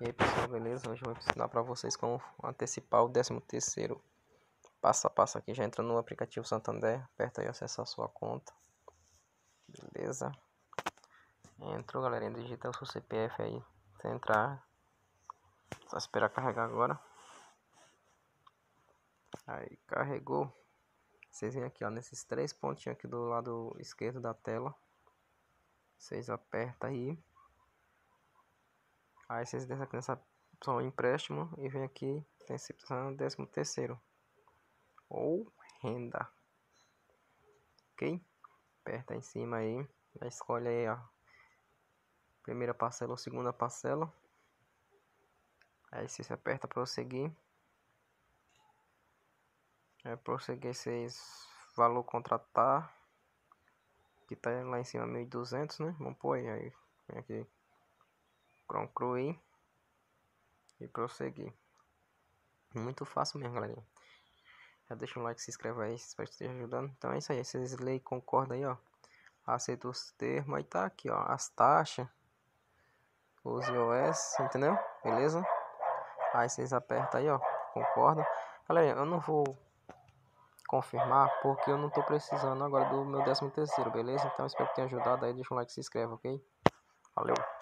E aí pessoal, beleza? Hoje eu vou ensinar para vocês como antecipar o 13 terceiro passo a passo aqui. Já entra no aplicativo Santander, aperta aí acessar sua conta. Beleza? Entrou galerinha, digita o seu CPF aí. Você entrar. Só esperar carregar agora. Aí carregou. Vocês vêm aqui ó, nesses três pontinhos aqui do lado esquerdo da tela. Vocês apertam aí. Vocês descem aqui nessa opção empréstimo e vem aqui tem opção décimo terceiro ou renda. Ok? Aperta em cima aí, escolhe aí a primeira parcela ou segunda parcela. Aí você aperta prosseguir. É prosseguir vocês valor contratar que tá lá em cima 1200, né? Vamos pôr aí, aí vem aqui concluir e prosseguir. Muito fácil mesmo, galerinha. Já deixa um like, se inscreve aí, espero que esteja ajudando. Então é isso aí, vocês leem concordam aí, ó. Aceita os termos, aí tá aqui, ó, as taxas. Os iOS, entendeu? Beleza? Aí vocês apertam aí, ó, concordam. Galera, eu não vou confirmar porque eu não tô precisando agora do meu 13 terceiro, beleza? Então espero que tenha ajudado aí, deixa um like, se inscreve, ok? Valeu!